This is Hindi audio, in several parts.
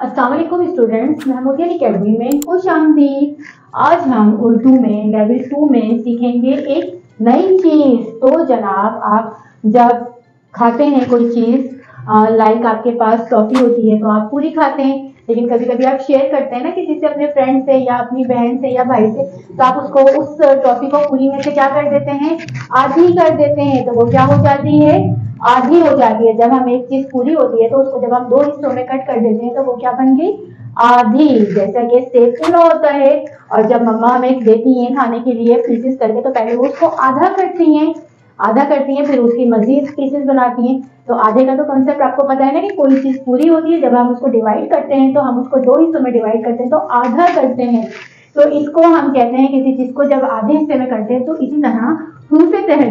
असलम स्टूडेंट्स महमूदियन अकेडमी में खुश आमदीद। आज हम उर्दू में लेवल टू में सीखेंगे एक नई चीज़। तो जनाब, आप जब खाते हैं कोई चीज़ लाइक आपके पास टॉफ़ी होती है तो आप पूरी खाते हैं। लेकिन कभी कभी आप शेयर करते हैं ना किसी से, अपने फ्रेंड से या अपनी बहन से या भाई से तो आप उसको, उस टॉफ़ी को पूरी में से क्या कर देते हैं? आधी कर देते हैं। तो वो क्या हो जाती है? आधी हो जाती है, जब हम एक चीज़ पूरी होती है तो उसको जब हम दो हिस्सों में कट कर देते हैं तो वो क्या बन गई? आधी, जैसा कि सेब पूरा होता है, और जब मम्मा हमें देती हैं खाने के लिए पीसेस करके तो पहले वो उसको आधा करती हैं, आधा करती हैं, फिर उसकी मजीद पीसेस बनाती हैं। तो आधे का तो कॉन्सेप्ट आपको पता है ना कि कोई चीज़ पूरी होती है, जब हम उसको डिवाइड करते हैं तो हम उसको दो हिस्सों में डिवाइड करते हैं तो आधा करते हैं। तो इसको हम कहते हैं किसी चीज़ को जब आधे हिस्से में करते हैं तो इसी तरह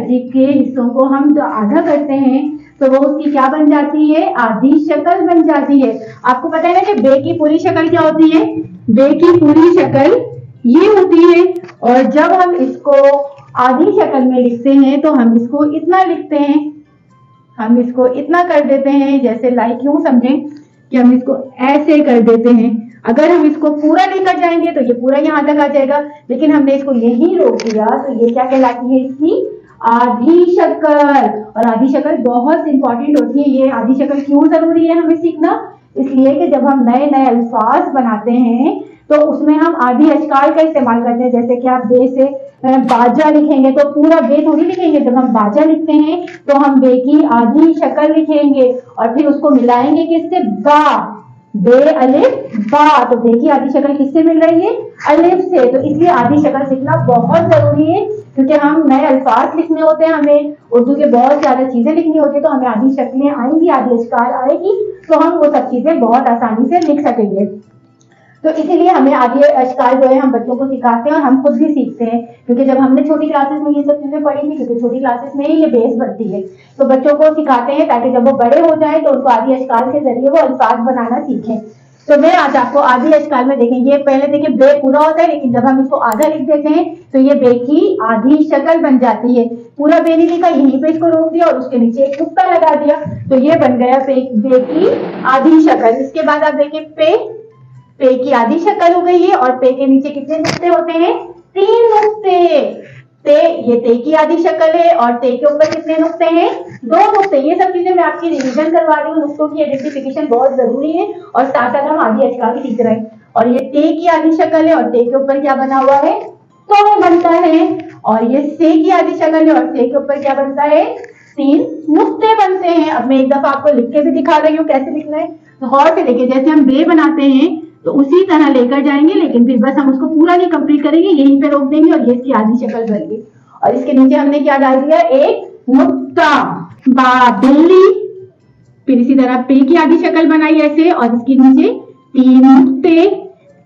दूसरे के हिस्सों को हम जो आधा करते हैं तो वो उसकी क्या बन जाती है? आधी शक्ल बन जाती है। आपको पता है ना कि बे की पूरी शक्ल क्या होती है? बे की पूरी शक्ल ये होती है। और जब हम इसको आधी शक्ल में लिखते हैं तो हम इसको इतना लिखते हैं। हम इसको इतना कर देते हैं, जैसे लाइक यूँ समझें कि हम इसको ऐसे कर देते हैं। अगर हम इसको पूरा लेकर जाएँगे तो ये पूरा यहाँ तक आ जाएगा। लेकिन हमने इसको यही रोक दिया तो ये क्या कहलाती है इसकी? आधी शक्ल और आधी बहुत इंपॉर्टेंट होती है ये। आधी क्यों ज़रूरी है हमें सीखना? इसलिए कि जब हम नए नए अल्फाज बनाते हैं तो उसमें हम आधी अशकाल का इस्तेमाल करते हैं। जैसे कि आप बे से बाजा लिखेंगे तो पूरा बे थोड़ी लिखेंगे। जब हम बाजा लिखते हैं तो हम बे की आधी शक्ल लिखेंगे और फिर उसको मिलाएँगे किससे? बा। बे, अलिफ बा तो देखिए आधी शक्ल किससे मिल रही है? अलिफ से। तो इसलिए आधी शक्ल सीखना बहुत ज़रूरी है, क्योंकि हम नए अल्फाज लिखने होते हैं, हमें उर्दू के बहुत ज़्यादा चीज़ें लिखनी होती है तो हमें आधी शक्लें आएँगी, आधी अशकार आएगी तो हम वो सब चीज़ें बहुत आसानी से लिख सकेंगे। तो इसीलिए हमें आगे अशकाल जो है, हम बच्चों को सिखाते हैं और हम खुद भी सीखते हैं, क्योंकि जब हमने छोटी क्लासेस में ये सब चीज़ें पढ़ी थी, क्योंकि छोटी क्लासेस में ही ये बेस बनती है तो बच्चों को सिखाते हैं, ताकि जब वो बड़े हो जाए तो उनको आदि अशकाल के ज़रिए वो अल्फाज बनाना सीखें। तो मैं आज आपको आधी अशकाल में देखें। ये पहले देखिए बे पूरा होता है लेकिन जब हम इसको आधा लिख देते हैं तो ये बे की आधी शक्ल बन जाती है। पूरा बे नहीं लिखा यहीं पे इसको रोक दिया और उसके नीचे एक कुत्ता लगा दिया। तो ये बन गया बे, बे की आधी शक्ल। इसके बाद आप देखिए पे पे की आधी शक्ल हो गई है और पे के नीचे कितने नुक्ते होते हैं? तीन नुक्ते ते ये ते की आधी शक्ल है और ते के ऊपर कितने नुक्ते हैं? दो नुक्ते ये सब चीज़ें मैं आपकी रिवीजन करवा रही हूँ। नुक्तों की आइडेंटिफिकेशन बहुत ज़रूरी है और साथ साथ हम आधी अचका भी सीख रहे हैं। और ये ते की आधी शक्ल है और ते के ऊपर क्या बना हुआ है? तो बनता है और ये से की आधी शक्ल है और से के ऊपर क्या बनता है? तीन नुक्ते बनते हैं। अब मैं एक दफ़ा आपको लिख के भी दिखा रही हूँ कैसे लिखना है। तो गौर से देखिए, जैसे हम बे बनाते हैं तो उसी तरह लेकर जाएँगे, लेकिन फिर बस हम उसको पूरा नहीं कंप्लीट करेंगे, यहीं पे रोक देंगे और ये इसकी आधी शक्ल बन गई और इसके नीचे हमने क्या डाल दिया? एक नुक्ता बा बिल्ली। फिर इसी तरह पे की आधी शक्ल बनाई ऐसे, और इसके नीचे तीन नुक्ते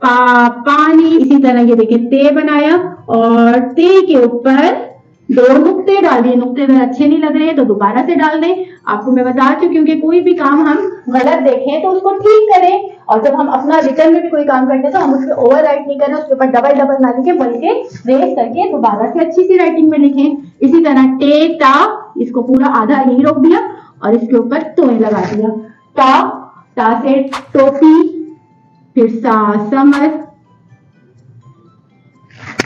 पा, पानी। इसी तरह ये देखिए, ते बनाया, और ते के ऊपर दो नुकते डाल दिए। नुक्ते में अच्छे नहीं लग रहे हैं तो दोबारा से डाल दें। आपको मैं बता चुकी हूँ कि कोई भी काम हम गलत देखें तो उसको ठीक करें। और जब हम अपना रिटर्न में भी कोई काम करते हैं तो हम उस पर ओवर राइट नहीं करें उसके ऊपर डबल डबल ना लिखे, बल्कि रेस करके दोबारा से अच्छी सी राइटिंग में लिखें। इसी तरह टे टा इसको पूरा आधा यही रोक दिया, और इसके ऊपर तोय लगा दिया। टा टा से टोपी, फिर सा समझ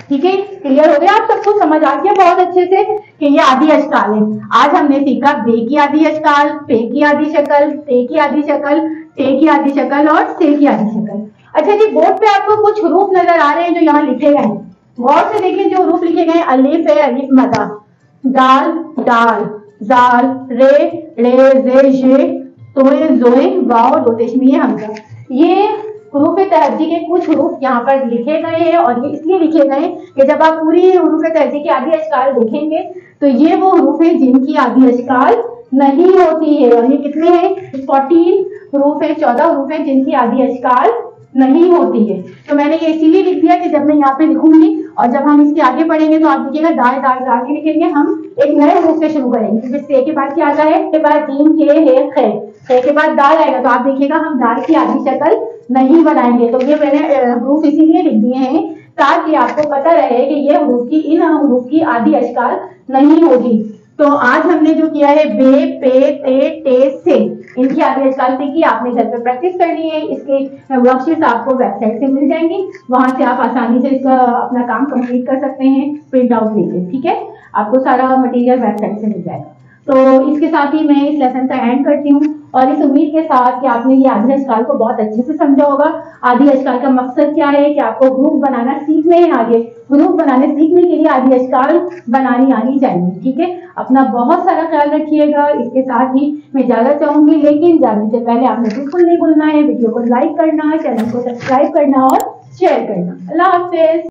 ठीक है? क्लियर हो गया? आप सबको समझ आ गया बहुत अच्छे से कि ये आदि अशकाल है। आज हमने सीखा बे की आदि अशकाल पे की आदि शक्ल, ते की आदि शक्ल टे की आदि शक्ल और से की आदि शक्ल। अच्छा जी, बोर्ड पे आपको कुछ रूप नज़र आ रहे हैं जो यहाँ लिखे गए हैं। गौर से देखिए जो रूप लिखे गए अलिफ है अलिफ, मदा। दाल दाल। जाल, रे रे जे जे, तोए, जोए, वाओ, दो हमजा ये हरूफ तहजी के कुछ हरूफ यहाँ पर लिखे गए हैं और ये इसलिए लिखे गए हैं कि जब आप पूरी हरूफ तहजी की आदि अशकाल देखेंगे तो ये वो हरूफ है जिनकी आदि अशकाल नहीं होती है। और ये कितने हैं? फोर्टीन हरूफ है, चौदह हरूफ है जिनकी आदि अशकाल नहीं होती है। तो मैंने ये इसीलिए लिख दिया कि जब मैं यहाँ पे लिखूँगी और जब हम इसके आगे पढ़ेंगे तो आप लिखिएगा दाए दाए आगे लिखेंगे, हम एक नए रूप से शुरू करेंगे। क्योंकि से के बाद क्या आता है? के बाद तीन के है खे के बाद दाल आएगा तो आप देखिएगा हम दाल की आधी शक्ल नहीं बनाएँगे। तो ये मैंने हरूफ इसीलिए लिख दिए हैं ताकि आपको पता रहे कि ये हरूफ की, इन हरूफ की आधी अशकाल नहीं होगी। तो आज हमने जो किया है, बे, पे, ते, टे, से, इनकी आगे अजकाल की आपने घर पे प्रैक्टिस करनी है। इसके वर्कशीट आपको वेबसाइट से मिल जाएँगी। वहाँ से आप आसानी से इसका, अपना काम कंप्लीट कर सकते हैं। प्रिंट आउट लेके ठीक है? आपको सारा मटेरियल वेबसाइट से मिल जाएगा। तो इसके साथ ही मैं इस लेसन का एंड करती हूँ और इस उम्मीद के साथ कि आपने ये आधी अजकाल को बहुत अच्छे से समझा होगा। आधी अजकाल का मकसद क्या है कि आपको ग्रुप बनाना सीखने हैं आगे ग्रुप बनाने सीखने के लिए आधी अजकाल बनानी आनी चाहिए, ठीक है? अपना बहुत सारा ख्याल रखिएगा। इसके साथ ही मैं ज़्यादा चाहूँगी, लेकिन जाने से पहले आपने बिल्कुल नहीं भूलना है। वीडियो को लाइक करना चैनल को सब्सक्राइब करना और शेयर करना। अल्लाह हाफिज।